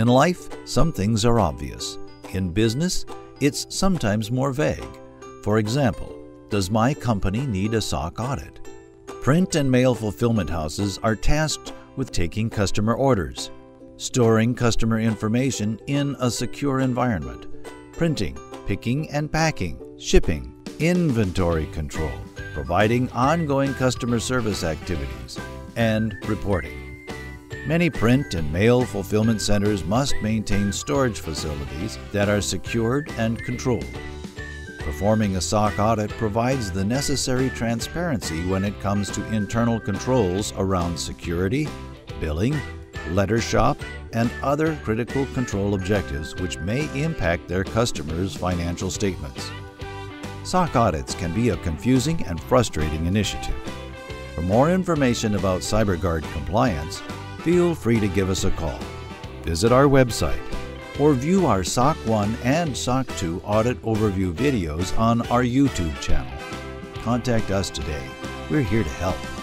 In life, some things are obvious. In business, it's sometimes more vague. For example, does my company need a SOC audit? Print and mail fulfillment houses are tasked with taking customer orders, storing customer information in a secure environment, printing, picking and packing, shipping, inventory control, providing ongoing customer service activities, and reporting. Many print and mail fulfillment centers must maintain storage facilities that are secured and controlled. Performing a SOC audit provides the necessary transparency when it comes to internal controls around security, billing, letter shop, and other critical control objectives which may impact their customers' financial statements. SOC audits can be a confusing and frustrating initiative. For more information about CyberGuard compliance, feel free to give us a call. Visit our website or view our SOC 1 and SOC 2 audit overview videos on our YouTube channel. Contact us today. We're here to help.